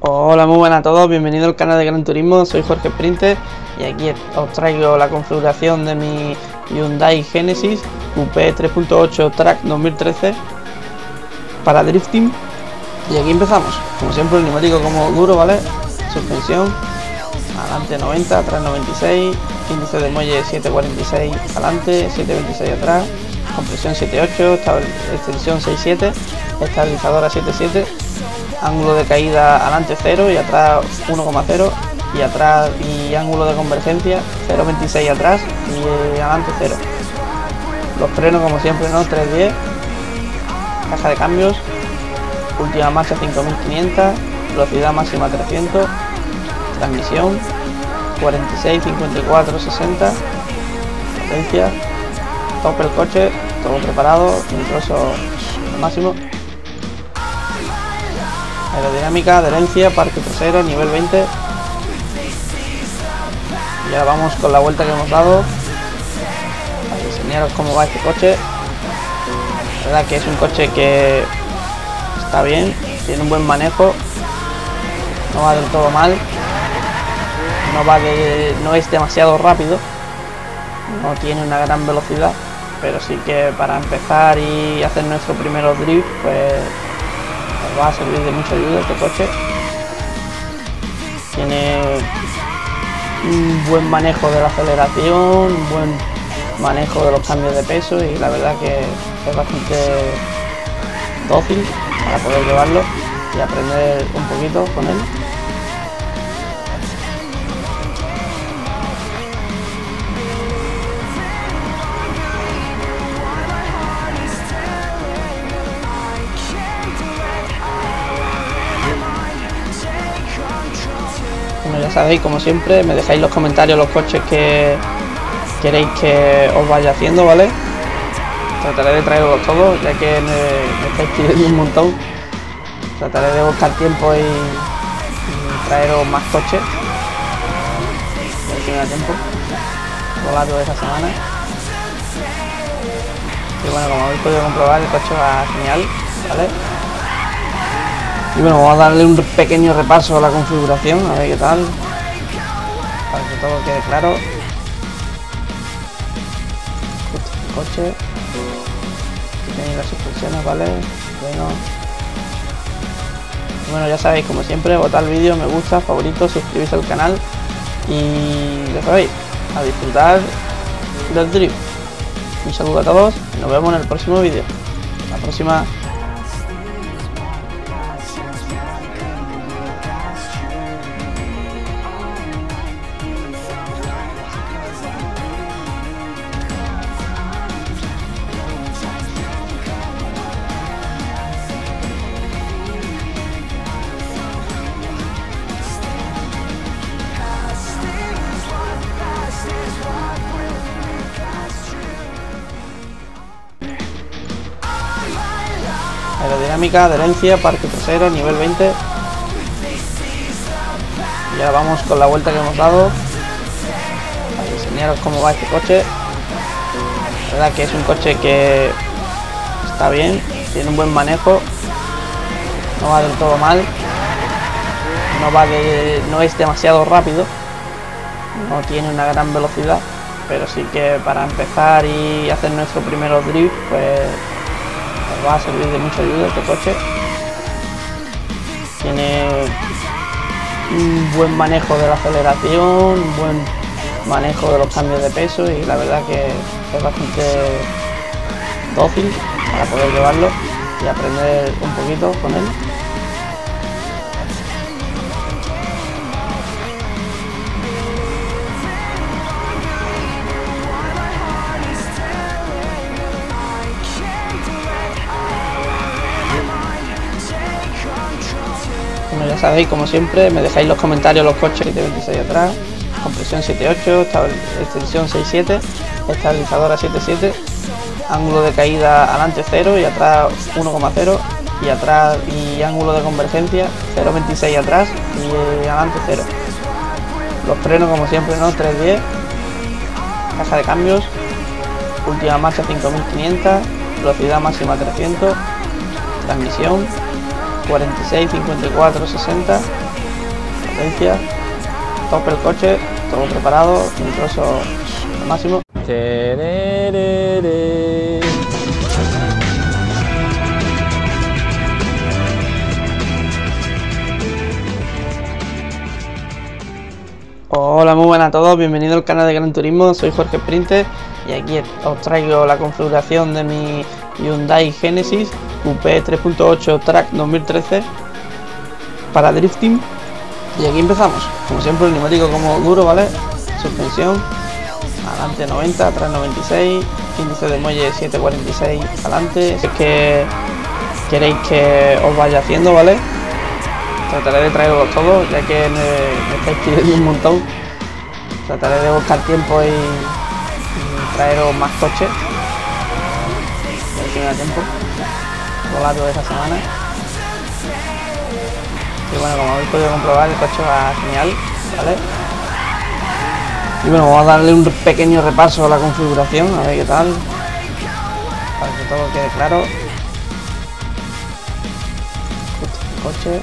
Hola, muy buenas a todos, bienvenido al canal de Gran Turismo, soy Jorge Sprinter y aquí os traigo la configuración de mi Hyundai Genesis Coupé 3.8 Track 2013 para drifting y aquí empezamos, como siempre el neumático como duro, ¿vale? Suspensión, adelante 90, atrás 96, índice de muelle 746 adelante, 726 atrás, compresión 78, extensión 67, estabilizadora 77 ángulo de caída adelante 0 y atrás 1,0 y atrás y ángulo de convergencia 0,26 atrás. Y adelante 0 los frenos como siempre no 310 caja de cambios. Última marcha 5500 velocidad máxima 300 transmisión. 46 54 60 potencia. Tope el coche todo preparado incluso máximo. Aerodinámica, adherencia, parque trasero, nivel 20 y ahora vamos con la vuelta que hemos dado. Para enseñaros cómo va este coche. La verdad que es un coche que está bien, tiene un buen manejo. No va del todo mal no va no es demasiado rápido no tiene una gran velocidad pero sí que para empezar y hacer nuestro primer drift pues va a servir de mucha ayuda este coche. Tiene un buen manejo de la aceleración, un buen manejo de los cambios de peso y la verdad que es bastante dócil para poder llevarlo y aprender un poquito con él. Ya sabéis, como siempre, me dejáis los comentarios los coches que queréis que os vaya haciendo, ¿vale? Trataré de traerlos todos, ya que me, estáis pidiendo un montón. Trataré de buscar tiempo y, traeros más coches. A ver tiempo. A lo largo de esta semana. Y bueno, como habéis podido comprobar, el coche va genial, ¿vale? Y bueno, vamos a darle un pequeño repaso a la configuración, a ver qué tal. Para que todo quede claro. Este coche. Aquí tenéis las suspensiones, ¿vale? Bueno. Bueno, ya sabéis, como siempre, votar el vídeo, me gusta, favorito, suscribirse al canal. Y ya sabéis, a disfrutar del drift. Un saludo a todos y nos vemos en el próximo vídeo. La próxima. Aerodinámica, adherencia, parque trasero, nivel 20 y ahora vamos con la vuelta que hemos dado. Para enseñaros cómo va este coche. La verdad que es un coche que está bien, tiene un buen manejo. No va del todo mal. No va de, no es demasiado rápido. No tiene una gran velocidad. Pero sí que para empezar y hacer nuestro primer drift pues va a servir de mucha ayuda este coche. Tiene un buen manejo de la aceleración, un buen manejo de los cambios de peso y la verdad que es bastante dócil para poder llevarlo y aprender un poquito con él. Sabéis, como siempre, me dejáis los comentarios los coches 726 atrás, compresión 78, extensión 67, estabilizadora 77, ángulo de caída adelante 0 y atrás 1,0 y atrás y ángulo de convergencia 0,26 atrás y adelante 0 Los frenos como siempre, ¿no? 310. Caja de cambios. Última marcha 5500. Velocidad máxima 300. Transmisión 46, 54, 60. Potencia. Top el coche. Todo preparado. Nitroso al máximo. Hola, muy buenas a todos, bienvenido al canal de Gran Turismo, soy Jorge Sprinter y aquí os traigo la configuración de mi Hyundai Genesis Coupé 3.8 Track 2013 para drifting y aquí empezamos, como siempre el neumático como duro, ¿vale? Suspensión, adelante 90, atrás 96, índice de muelle 746 adelante, si es que queréis que os vaya haciendo, ¿vale? Trataré de traerlos todos, ya que me, me estáis pidiendo un montón. Trataré de buscar tiempo y, y traeros más coches. Tiempo. A lo largo de esta semana. Y bueno, como habéis podido comprobar, el coche va genial, ¿vale? Y bueno, vamos a darle un pequeño repaso a la configuración, a ver qué tal. Para que todo quede claro. Este es el coche.